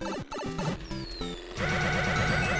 ハハハハハ!